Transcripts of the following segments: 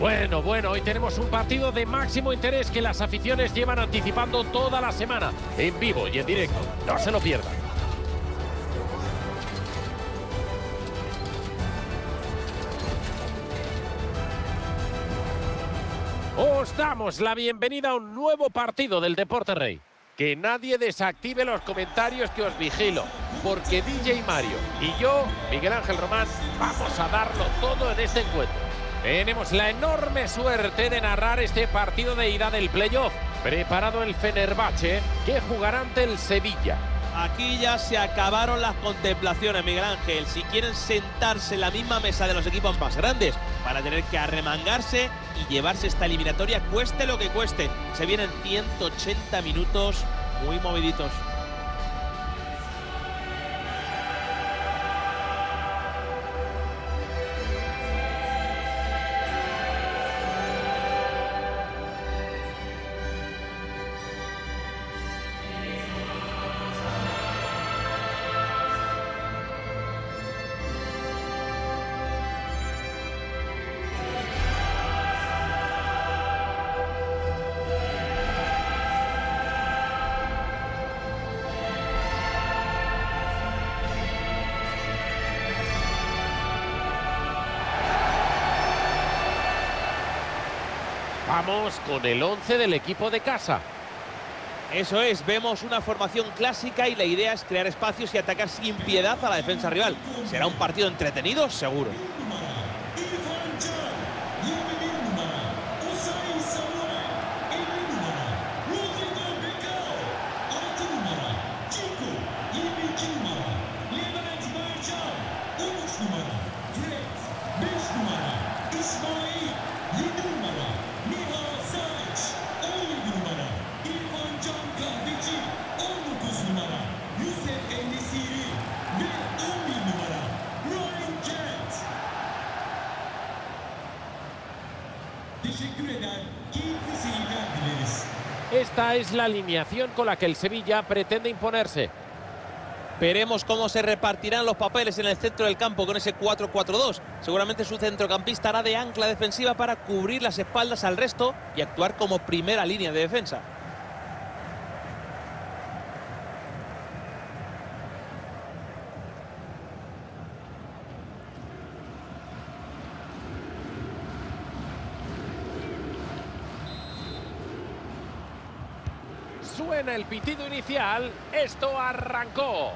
Bueno, bueno, hoy tenemos un partido de máximo interés que las aficiones llevan anticipando toda la semana, en vivo y en directo. No se lo pierdan. Os damos la bienvenida a un nuevo partido del Deporte Rey. Que nadie desactive los comentarios que os vigilo, porque DJ Mario y yo, Miguel Ángel Román, vamos a darlo todo en este encuentro. Tenemos la enorme suerte de narrar este partido de ida del playoff. Preparado el Fenerbahce, que jugará ante el Sevilla. Aquí ya se acabaron las contemplaciones, Miguel Ángel. Si quieren sentarse en la misma mesa de los equipos más grandes, para tener que arremangarse y llevarse esta eliminatoria, cueste lo que cueste. Se vienen 180 minutos muy moviditos. Con el 11 del equipo de casa. Eso es, vemos una formación clásica y la idea es crear espacios y atacar sin piedad a la defensa rival. Será un partido entretenido, seguro. Esta es la alineación con la que el Sevilla pretende imponerse. Veremos cómo se repartirán los papeles en el centro del campo con ese 4-4-2. Seguramente su centrocampista hará de ancla defensiva para cubrir las espaldas al resto y actuar como primera línea de defensa. El pitido inicial. Esto arrancó.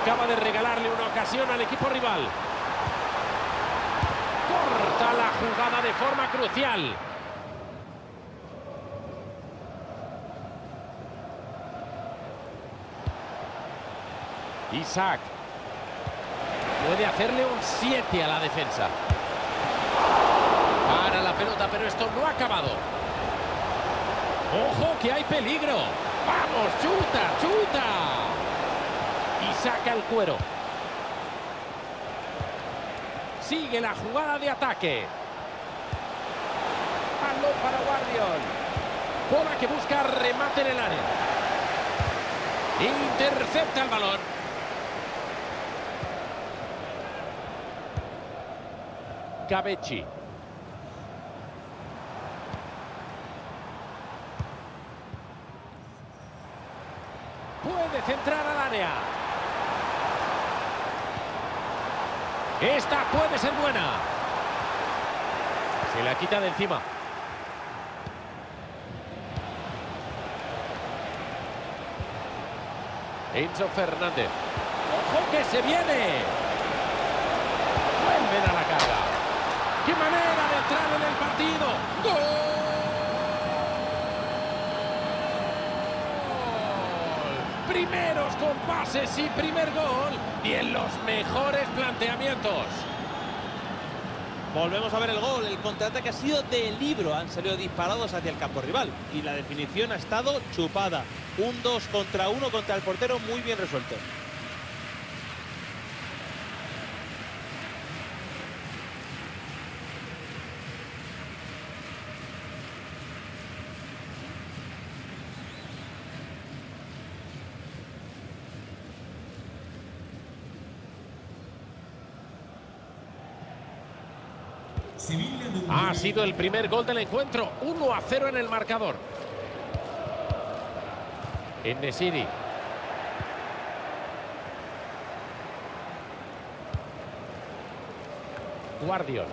Acaba de regalarle una ocasión al equipo rival. Corta la jugada de forma crucial. Isaac puede hacerle un 7 a la defensa. Para la pelota, pero esto no ha acabado. ¡Ojo, que hay peligro! ¡Vamos, chuta, chuta! Y saca el cuero. Sigue la jugada de ataque. Balón para Guardiol. Bola que busca remate en el área. Intercepta el balón. Cabechi. Puede centrar al área. Esta puede ser buena. Se la quita de encima. Enzo Fernández. ¡Ojo que se viene! Vuelven a la carga. ¡Qué manera de entrar en el partido! ¡Gol! Primeros con pases y primer gol. Y en los mejores planteamientos. Volvemos a ver el gol. El contraataque ha sido de libro. Han salido disparados hacia el campo rival. Y la definición ha estado chupada. Un 2 contra 1 contra el portero muy bien resuelto. Ha el primer gol del encuentro. 1 a 0 en el marcador. En Nesiri. Guardiol.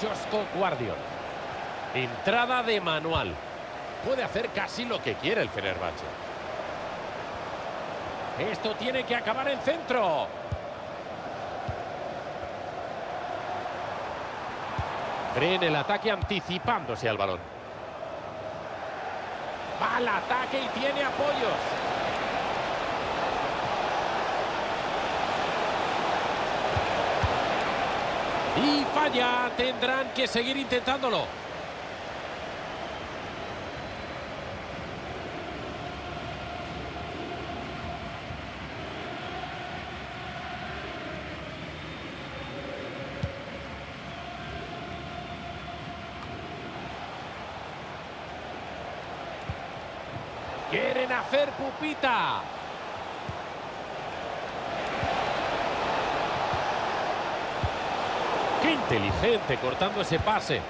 Josco Guardiol. Entrada de manual. Puede hacer casi lo que quiere el Fenerbahce. Esto tiene que acabar en centro. Frena el ataque anticipándose al balón. Va al ataque y tiene apoyos. Y falla. Tendrán que seguir intentándolo. Quieren hacer pupita. Qué inteligente cortando ese pase.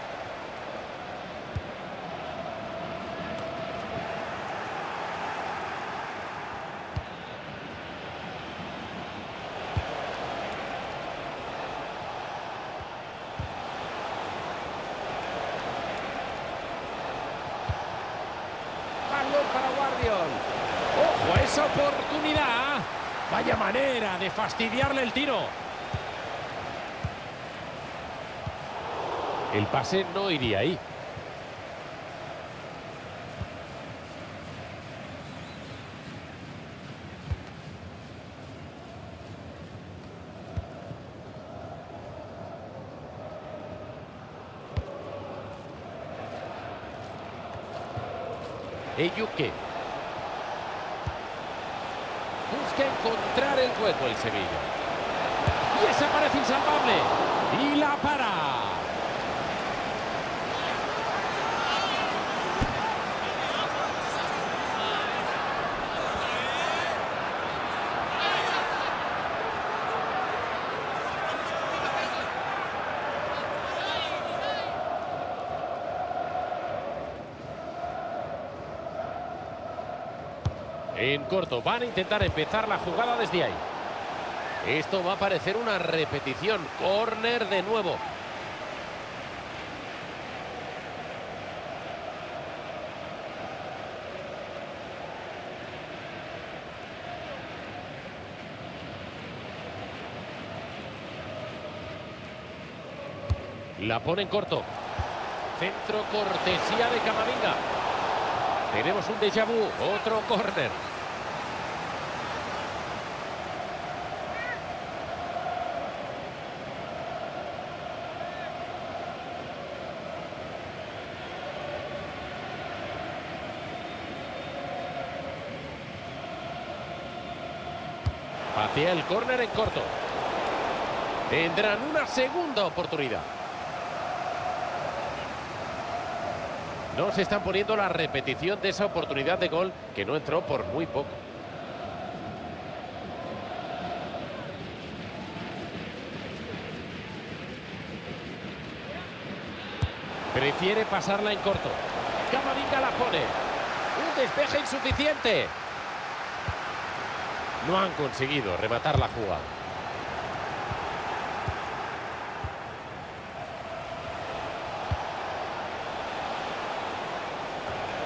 Balón para Guardiol. ¡Ojo a esa oportunidad! Vaya manera de fastidiarle el tiro. El pase no iría ahí. Busca encontrar el hueco el Sevilla. Y esa parece insalvable. Y la para. En corto, van a intentar empezar la jugada desde ahí. Esto va a parecer una repetición. Corner de nuevo. La pone en corto. Centro cortesía de Camavinga. Tenemos un déjà vu, otro córner. El córner en corto. Tendrán una segunda oportunidad. No se están poniendo la repetición de esa oportunidad de gol que no entró por muy poco. Prefiere pasarla en corto. Camavinga la pone. Un despeje insuficiente. No han conseguido rematar la jugada.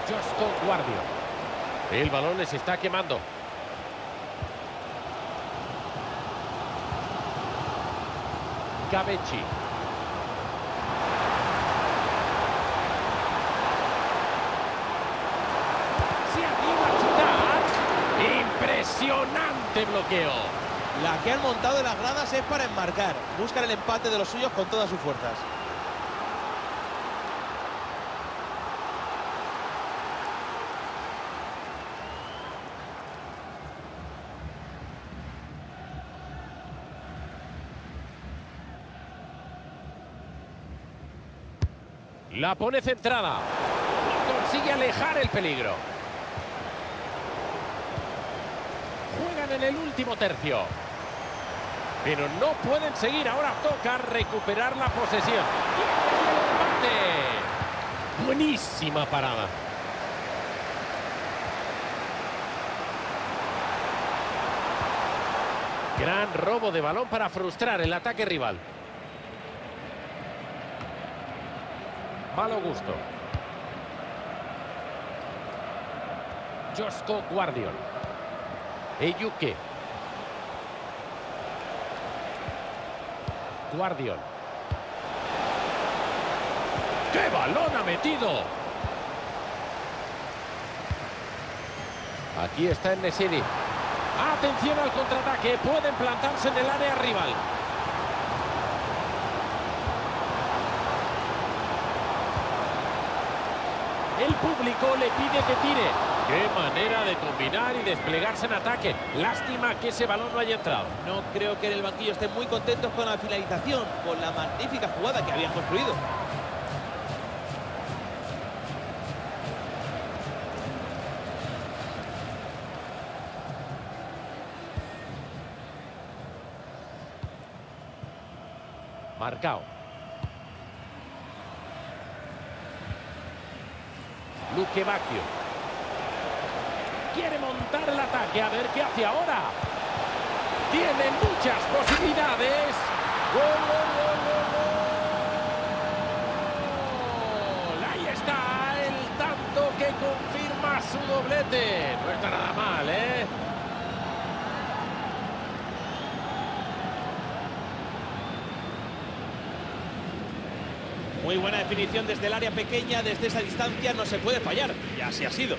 Josco Guardio. El balón les está quemando. Gabechi. Se anima a chutar. Impresionante bloqueo. La que han montado en las gradas es para enmarcar. Buscan el empate de los suyos con todas sus fuerzas. La pone centrada. Consigue alejar el peligro. En el último tercio. Pero no pueden seguir. Ahora toca recuperar la posesión. Buenísima parada. Gran robo de balón para frustrar el ataque rival. Malo gusto. Josco Guardiol. Eyuke. Guardiol. ¡Qué balón ha metido! Aquí está el Nesiri. Atención al contraataque. Pueden plantarse en el área rival. El público le pide que tire. Qué manera de combinar y desplegarse en ataque. Lástima que ese balón no haya entrado. No creo que en el banquillo estén muy contentos con la finalización, con la magnífica jugada que habían construido. Marcao. Bacchio. Quiere montar el ataque, a ver qué hace ahora. Tiene muchas posibilidades. ¡Gol, gol, gol, gol, gol! Ahí está el tanto que confirma su doblete. No está nada mal, ¿eh? Muy buena definición desde el área pequeña, desde esa distancia no se puede fallar. Y así ha sido.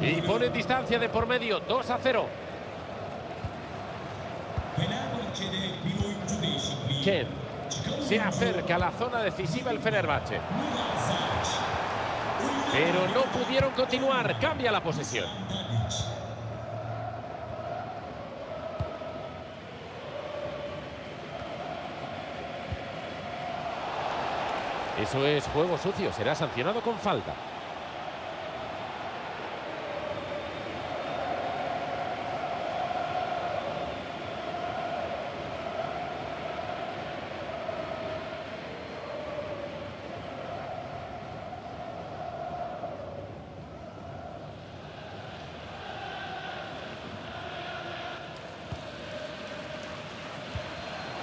Y pone distancia de por medio, 2 a 0. Ken se acerca a la zona decisiva el Fenerbahce. Pero no pudieron continuar, cambia la posesión. Eso es juego sucio, será sancionado con falta.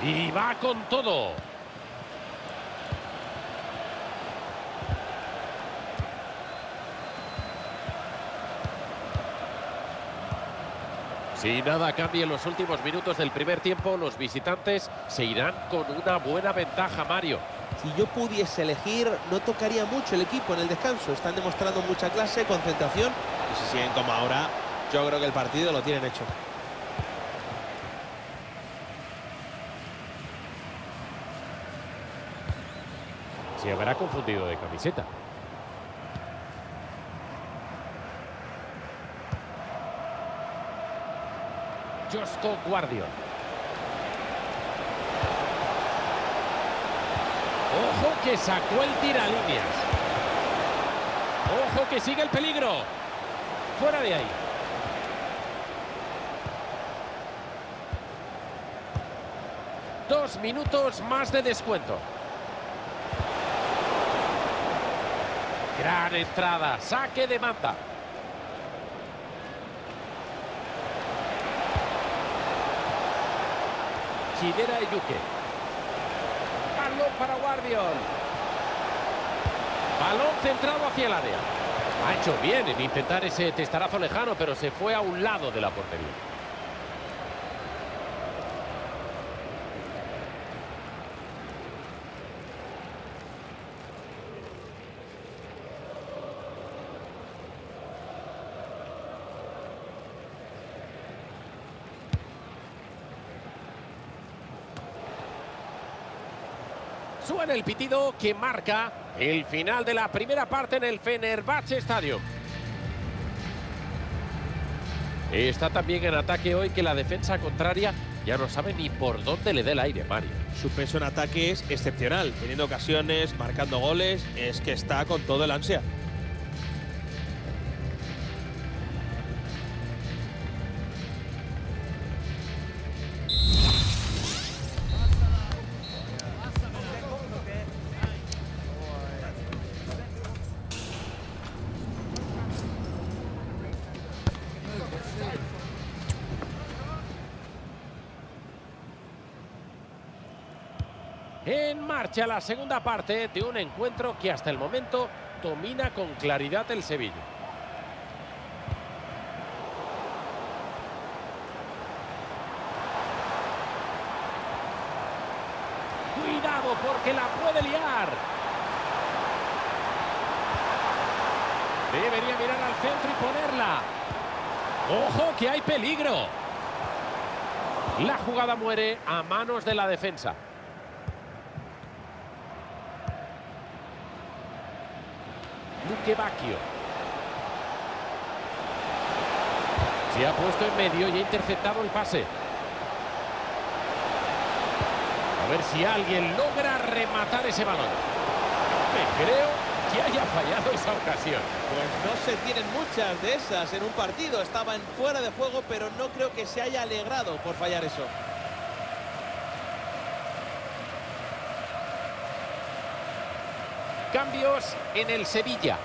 Y va con todo. Si nada cambia en los últimos minutos del primer tiempo, los visitantes se irán con una buena ventaja, Mario. Si yo pudiese elegir, no tocaría mucho el equipo en el descanso. Están demostrando mucha clase, concentración. Y si siguen como ahora, yo creo que el partido lo tienen hecho. Se habrá confundido de camiseta. Josco Guardio. Ojo que sacó el tiralíneas. Ojo que sigue el peligro. Fuera de ahí. Dos minutos más de descuento. Gran entrada, saque de manda. Chidera Yuque. Balón para Guardiol. Balón centrado hacia el área. Ha hecho bien en intentar ese testarazo lejano, pero se fue a un lado de la portería. Suena el pitido que marca el final de la primera parte en el Fenerbahce Stadium. Está también en ataque hoy que la defensa contraria ya no sabe ni por dónde le dé el aire, Mario. Su peso en ataque es excepcional, teniendo ocasiones, marcando goles, es que está con todo el ansia. Marcha la segunda parte de un encuentro que hasta el momento domina con claridad el Sevilla. Cuidado porque la puede liar. Debería mirar al centro y ponerla. ¡Ojo que hay peligro! La jugada muere a manos de la defensa. Luque Bacchio. Se ha puesto en medio y ha interceptado el pase. A ver si alguien logra rematar ese balón. Creo que haya fallado esa ocasión. Pues no se tienen muchas de esas en un partido. Estaba en fuera de juego, pero no creo que se haya alegrado por fallar eso. Cambios en el Sevilla.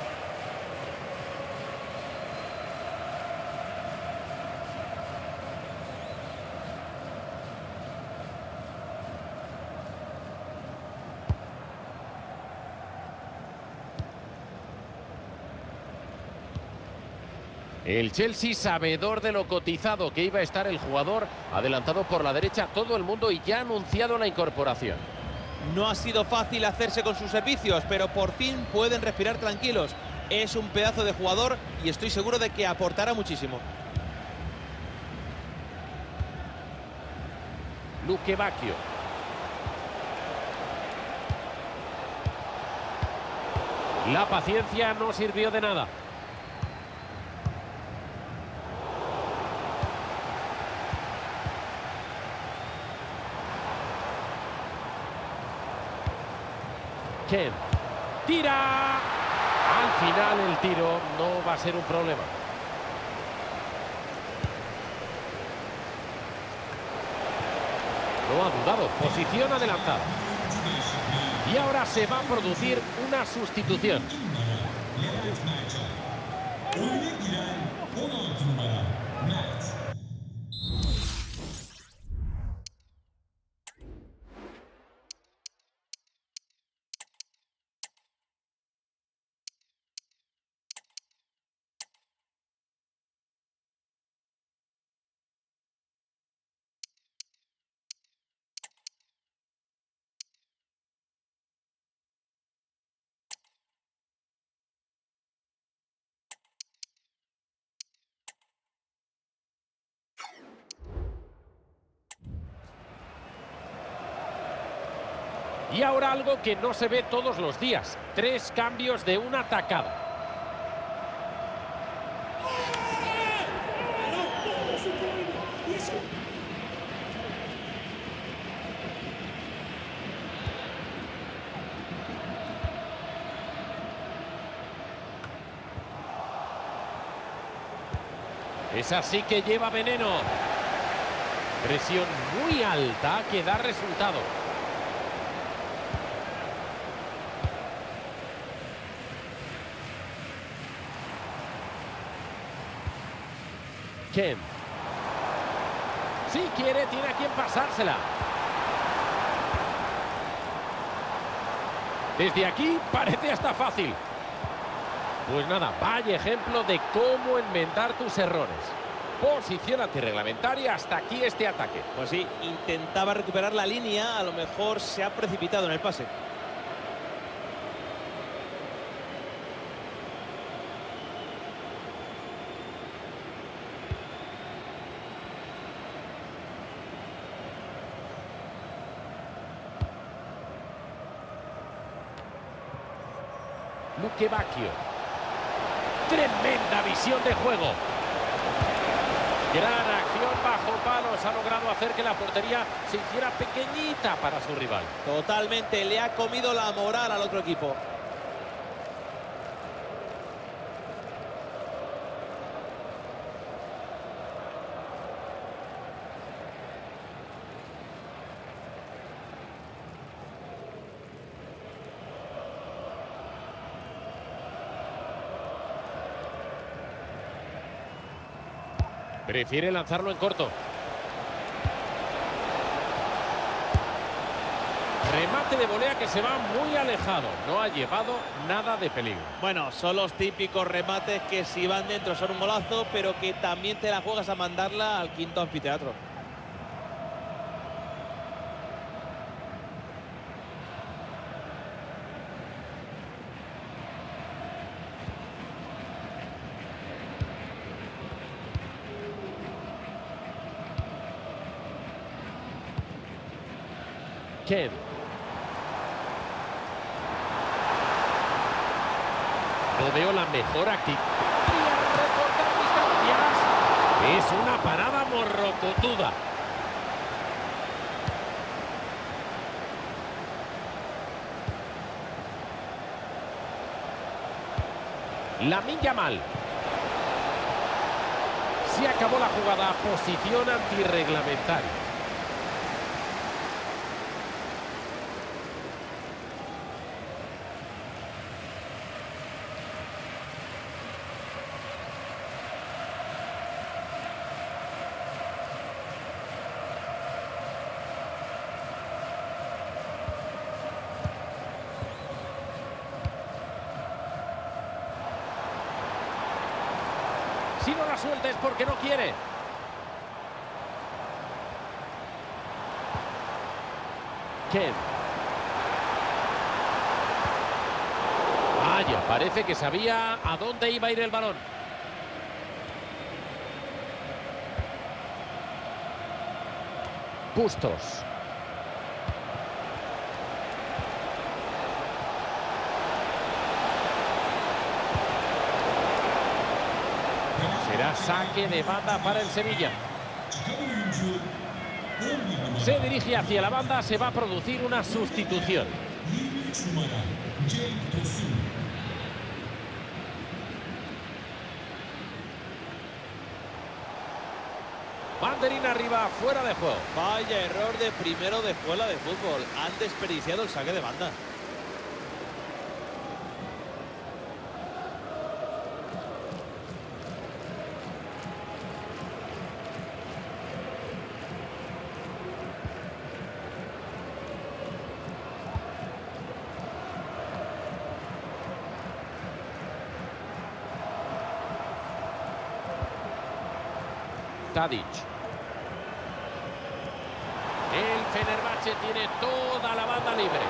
El Chelsea, sabedor de lo cotizado que iba a estar el jugador, adelantado por la derecha todo el mundo y ya ha anunciado la incorporación. No ha sido fácil hacerse con sus servicios, pero por fin pueden respirar tranquilos. Es un pedazo de jugador y estoy seguro de que aportará muchísimo. Luque Bacchio. La paciencia no sirvió de nada. Ken. Tira. Al final el tiro no va a ser un problema. No ha dudado. Posición adelantada. Y ahora se va a producir una sustitución. Y ahora algo que no se ve todos los días. Tres cambios de una atacada. Es así que lleva veneno. Presión muy alta que da resultado. Si quiere, tiene a quien pasársela. Desde aquí parece hasta fácil. Pues nada, vaya ejemplo de cómo enmendar tus errores. Posición antirreglamentaria hasta aquí este ataque. Pues sí, intentaba recuperar la línea, a lo mejor se ha precipitado en el pase. Luque Bacchio. Tremenda visión de juego. Gran acción bajo palos. Ha logrado hacer que la portería se hiciera pequeñita para su rival. Totalmente, le ha comido la moral al otro equipo. Prefiere lanzarlo en corto. Remate de volea que se va muy alejado. No ha llevado nada de peligro. Bueno, son los típicos remates que si van dentro son un golazo, pero que también te la juegas a mandarla al quinto anfiteatro. Ken. No veo la mejor actitud. Es una parada morrocotuda. La milla mal. Se acabó la jugada. Posición antirreglamentaria. No la sueltes porque no quiere. Ken. Vaya, parece que sabía a dónde iba a ir el balón. Bustos. Será saque de banda para el Sevilla. Se dirige hacia la banda, se va a producir una sustitución. Banderín arriba, fuera de juego. Vaya error de primero de escuela de fútbol. Han desperdiciado el saque de banda. El Fenerbahce tiene toda la banda libre.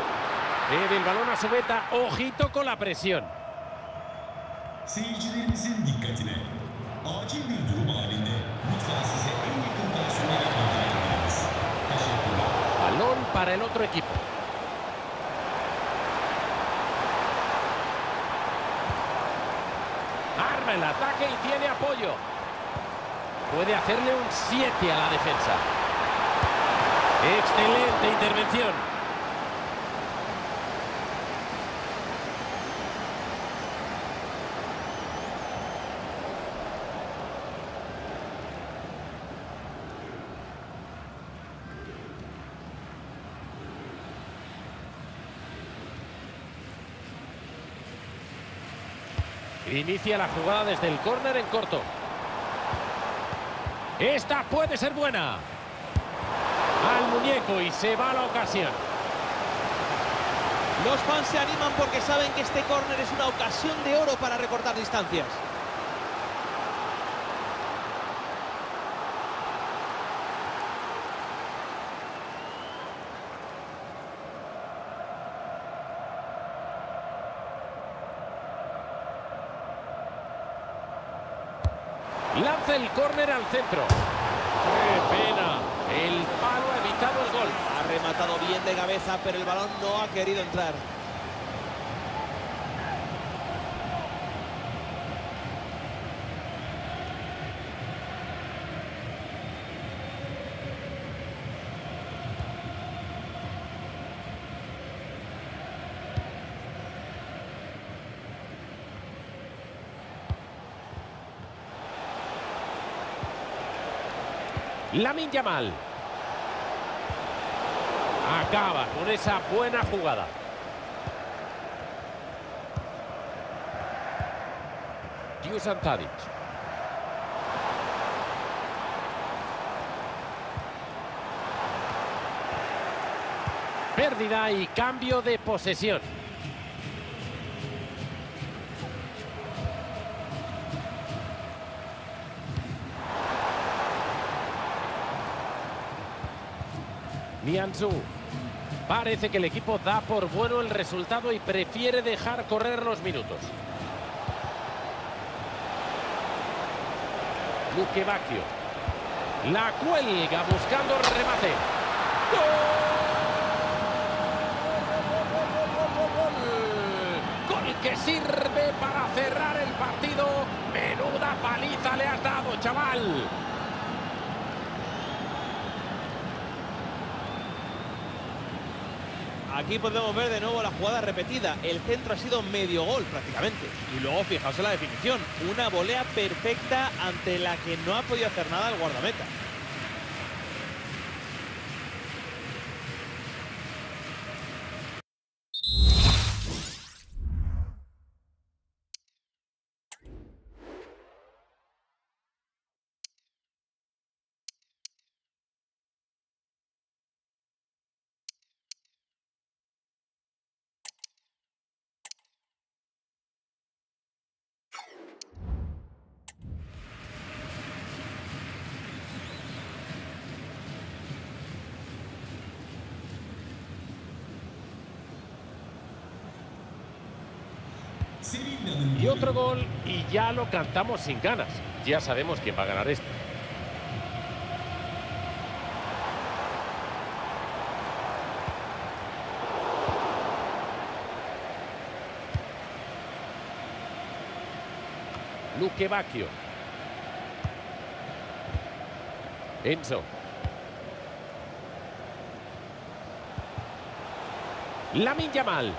Cede el balón a su beta. Ojito con la presión. Balón para el otro equipo. Arma el ataque y tiene apoyo. Puede hacerle un 7 a la defensa. Excelente intervención. Inicia la jugada desde el córner en corto. Esta puede ser buena. Al muñeco y se va la ocasión. Los fans se animan porque saben que este córner es una ocasión de oro para recortar distancias. Lanza el córner al centro. ¡Qué pena! El palo ha evitado el gol. Ha rematado bien de cabeza, pero el balón no ha querido entrar. Lamin Yamal. Acaba con esa buena jugada. Dusan Tadic. Pérdida y cambio de posesión. Parece que el equipo da por bueno el resultado y prefiere dejar correr los minutos. Luque Bacchio. La cuelga buscando remate. ¡Gol! Gol que sirve para cerrar el partido. Menuda paliza le has dado, chaval. Aquí podemos ver de nuevo la jugada repetida. El centro ha sido medio gol prácticamente. Y luego fijaos en la definición. Una volea perfecta ante la que no ha podido hacer nada el guardameta. Y otro gol y ya lo cantamos sin ganas. Ya sabemos quién va a ganar esto. Luque Bacchio. Enzo. Lamin Yamal.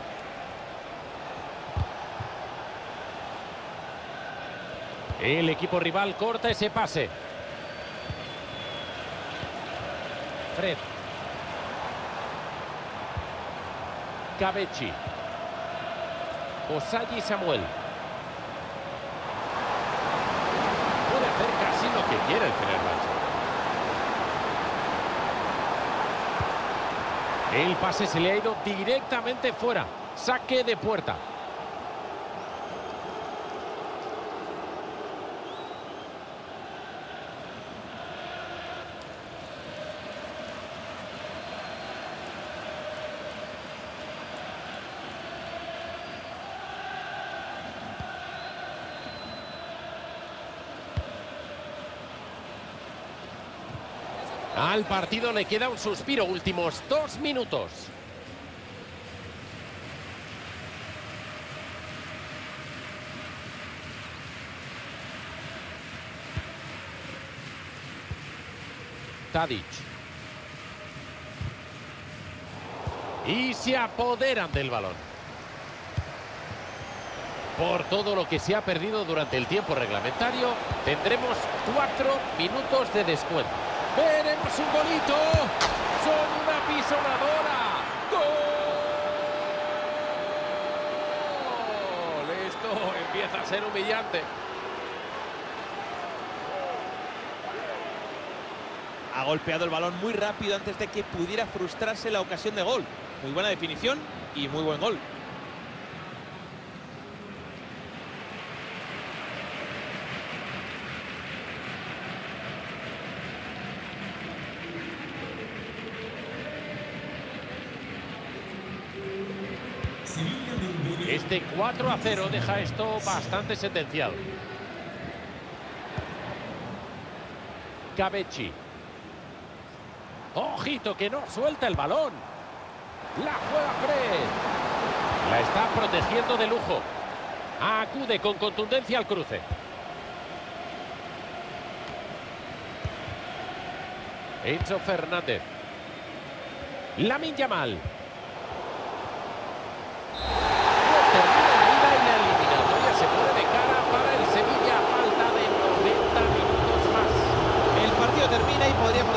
El equipo rival corta ese pase. Fred. Cabechi. Osayi Samuel. Puede hacer casi lo que quiera el Fenerbahce. El pase se le ha ido directamente fuera. Saque de puerta. Al partido le queda un suspiro, últimos dos minutos. Tadic. Y se apoderan del balón. Por todo lo que se ha perdido durante el tiempo reglamentario, tendremos cuatro minutos de descuento. Veremos un golito. Son una pisonadora. ¡Gol! Esto empieza a ser humillante. Ha golpeado el balón muy rápido antes de que pudiera frustrarse la ocasión de gol. Muy buena definición y muy buen gol. Este 4 a 0 deja esto bastante sentenciado. Cabechi. Ojito que no suelta el balón. La juega Fred. La está protegiendo de lujo. Acude con contundencia al cruce. Enzo Fernández. Lamin Yamal. Termina la ida y la eliminatoria se pone de cara para el Sevilla a falta de 90 minutos más. El partido termina y podríamos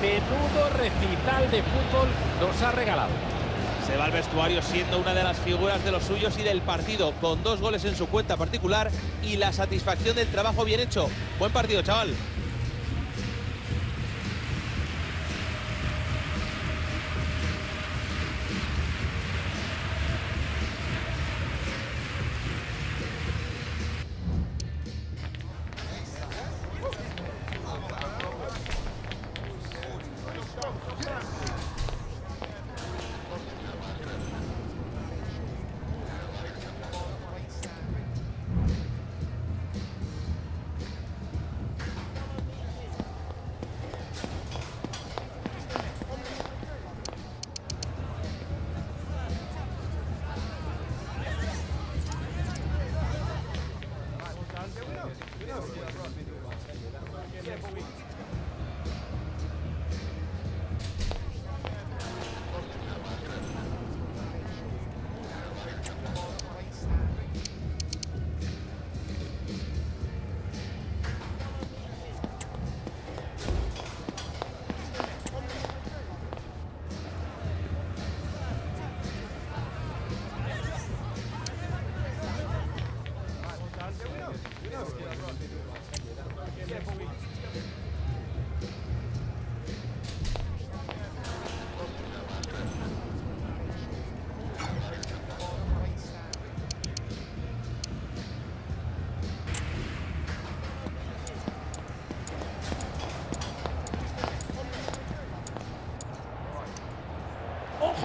Menudo recital de fútbol nos ha regalado. Se va al vestuario siendo una de las figuras de los suyos y del partido, con dos goles en su cuenta particular y la satisfacción del trabajo bien hecho. Buen partido, chaval.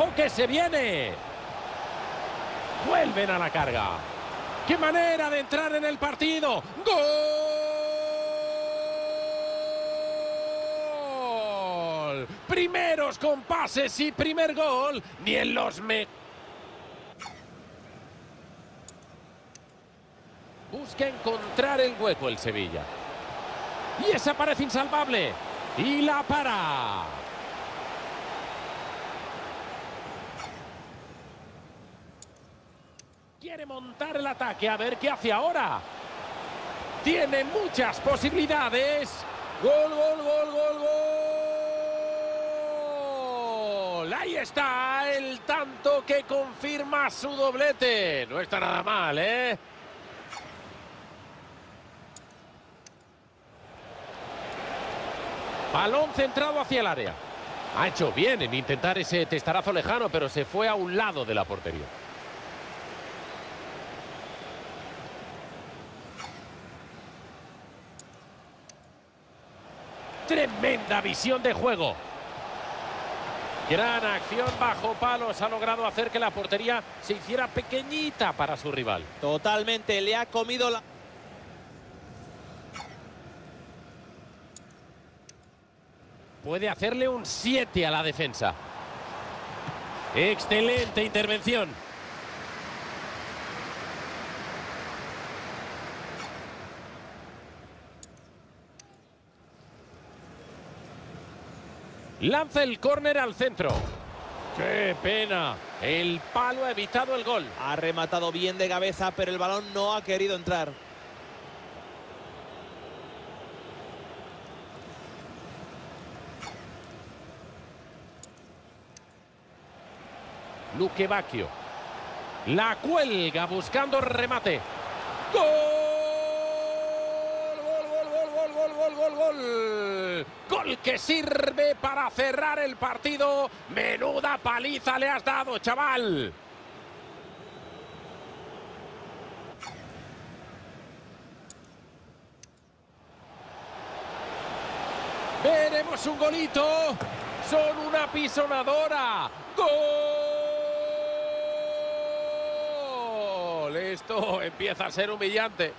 ¡Ojo que se viene! Vuelven a la carga. ¡Qué manera de entrar en el partido! ¡Gol! Primeros con pases y primer gol. Ni en los me... Busca encontrar el hueco el Sevilla. Y esa parece insalvable. Y la para. Quiere montar el ataque, a ver qué hace ahora. Tiene muchas posibilidades. Gol, gol, gol, gol, gol. Ahí está el tanto que confirma su doblete. No está nada mal, ¿eh? Balón centrado hacia el área. Ha hecho bien en intentar ese testarazo lejano, pero se fue a un lado de la portería. Tremenda visión de juego. Gran acción bajo palos. Ha logrado hacer que la portería se hiciera pequeñita para su rival. Totalmente, le ha comido la... Puede hacerle un 7 a la defensa. Excelente intervención. Lanza el córner al centro. ¡Qué pena! El palo ha evitado el gol. Ha rematado bien de cabeza, pero el balón no ha querido entrar. Luque Bacchio. La cuelga buscando remate. ¡Gol! ¡Gol, gol, gol, gol, gol, gol, gol, gol! Que sirve para cerrar el partido. Menuda paliza le has dado, chaval. Veremos un golito. Son una pisonadora. ¡Gol! Esto empieza a ser humillante.